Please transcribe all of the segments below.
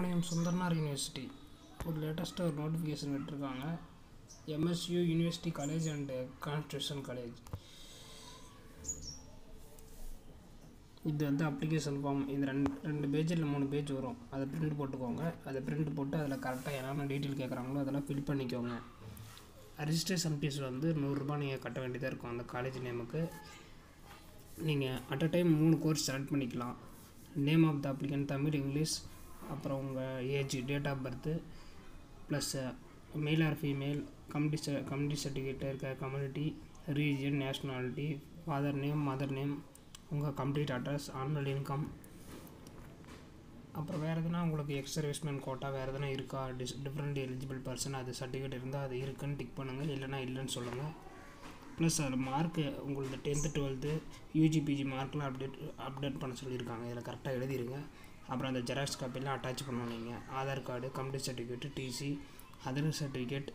Maniam சுந்தர்னார் university. ஒரு லேட்டஸ்ட்டாக ஒரு நோட்டிஃபிகேஷன் விட்டுருக்காங்க. MSU university college and constitution college இது வந்து அப்ளிகேஷன் ஃபார்ம் இது ரெண்டு ரெண்டு பேஜ் இல்லை மூணு பேஜ் வரும். அதை பிரிண்ட் போட்டுக்கோங்க. அதை பிரிண்ட் போட்டு அதில் கரெக்டாக என்னென்ன டீட்டெயில் கேட்குறாங்களோ அதெல்லாம் ஃபில் பண்ணிக்கோங்க. ரிஜிஸ்ட்ரேஷன் ஃபீஸ் வந்து நூறுரூபா நீங்கள் கட்ட வேண்டியதாக இருக்கும் அந்த காலேஜ் நேமுக்கு நீங்கள் அட் அ டைம் மூணு கோர்ஸ் செலக்ட் பண்ணிக்கலாம். Name of the applicant Tamil English அப்புறம் உங்கள் age date of birth plus male or female community ச கம்யூனிட்டி சர்டிஃபிகேட் இருக்க community religion nationality father name mother name உங்கள் கம்ப்ளீட் அட்ரஸ் ஆனுவல் இன்கம் அப்புறம் வேறு எதுனா உங்களுக்கு எக்ஸ் சர்வீஸ்மேன் கோட்டா வேறு எதுனா இருக்கா? டிஸ் டிஃப்ரெண்ட் எலிஜிபிள் பர்சன் அது சர்டிஃபிகேட் இருந்தால் அது இருக்குன்னு டிக் பண்ணுங்கள் இல்லைனா இல்லைன்னு சொல்லுங்கள் ப்ளஸ் அதில் மார்க்கு உங்களுக்கு டென்த்து டுவெல்த்து யூஜிபிஜி மார்க்கெலாம் மார்க்லாம் அப்டேட் அப்டேட் பண்ண சொல்லியிருக்காங்க. இதில் கரெக்டாக எழுதிடுங்க அப்புறம் அந்த ஜெராக்ஸ் காப்பிலாம் அட்டாச் பண்ணணும் நீங்கள் Aadhaar card computer certificate TC other certificate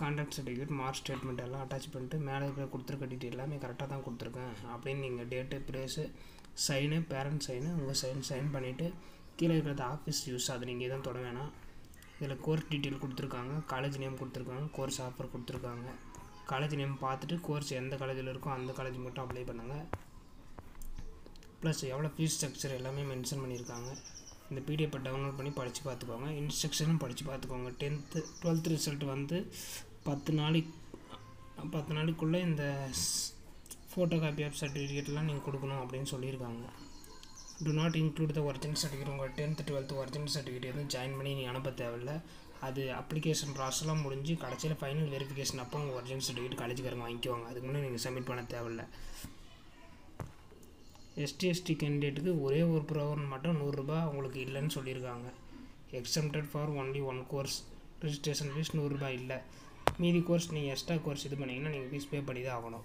conduct certificate mark statement எல்லாம் அட்டாச் பண்ணிட்டு மேலே இருக்கிற கொடுத்துருக்க டீட்டெயில் எல்லாமே கரெக்டாக தான் கொடுத்துருக்கேன். அப்படின்னு நீங்கள் date place sign parent sign உங்கள் சைன் சைன் பண்ணிவிட்டு கீழே இருக்கிறது ஆஃபீஸ் யூஸ் அதை நீங்கள் எதுவும் தொட வேணாம். இதில் கோர்ஸ் டீட்டெயில் கொடுத்துருக்காங்க காலேஜ் நேம் கொடுத்துருக்காங்க கோர்ஸ் ஆஃபர் கொடுத்துருக்காங்க. காலேஜ் நேம் பார்த்துட்டு கோர்ஸ் எந்த காலேஜில் இருக்கோ அந்த காலேஜ் மட்டும் அப்ளை பண்ணுங்கள் ப்ளஸ் எவ்வளோ ஃபீஸ் ஸ்ட்ரக்சர் எல்லாமே மென்ஷன் பண்ணியிருக்காங்க. இந்த பிடிஎஃப்பை டவுன்லோட் பண்ணி படித்து பார்த்துக்கோங்க. இன்ஸ்ட்ரக்ஷனும் படித்து பார்த்துக்கோங்க. டென்த்து டுவெல்த் ரிசல்ட் வந்து பத்து நாளைக்கு பத்து நாளைக்குள்ளே இந்த ஃபோட்டோ காப்பி ஆஃப் சர்டிஃபிகேட்லாம் நீங்கள் கொடுக்கணும் அப்படின்னு சொல்லியிருக்காங்க. Do not include the original certificate உங்கள் டென்த்து டுவெல்த்து ஒரிஜினல் சர்டிஃபிகேட் எதுவும் ஜாயின் பண்ணி நீங்கள் அனுப்ப தேவையில்ல. அது அப்ளிகேஷன் ப்ராசஸ்லாம் முடிஞ்சு கடைசியில் ஃபைனல் வெரிஃபிகேஷன் அப்போ உங்கள் ஒரிஜினல் சர்டிஃபிகேட் காலேஜுக்காரங்க வாங்கிக்குவாங்க. அதுக்கு முன்னாடி நீங்கள் சப்மிட் பண்ண தேவையில்லை. எஸ்டி எஸ்டி கேண்டிடேட்டுக்கு ஒரே ஒரு ப்ரோக்ராம் மட்டும் நூறுரூபா அவங்களுக்கு இல்லைன்னு சொல்லியிருக்காங்க. Exempted for only one course registration fees நூறுரூபா இல்லை. மீதி கோர்ஸ் நீங்கள் எக்ஸ்ட்ரா கோர்ஸ் இது பண்ணிங்கன்னா நீங்கள் ஃபீஸ் பே பண்ணி தான் ஆகணும்.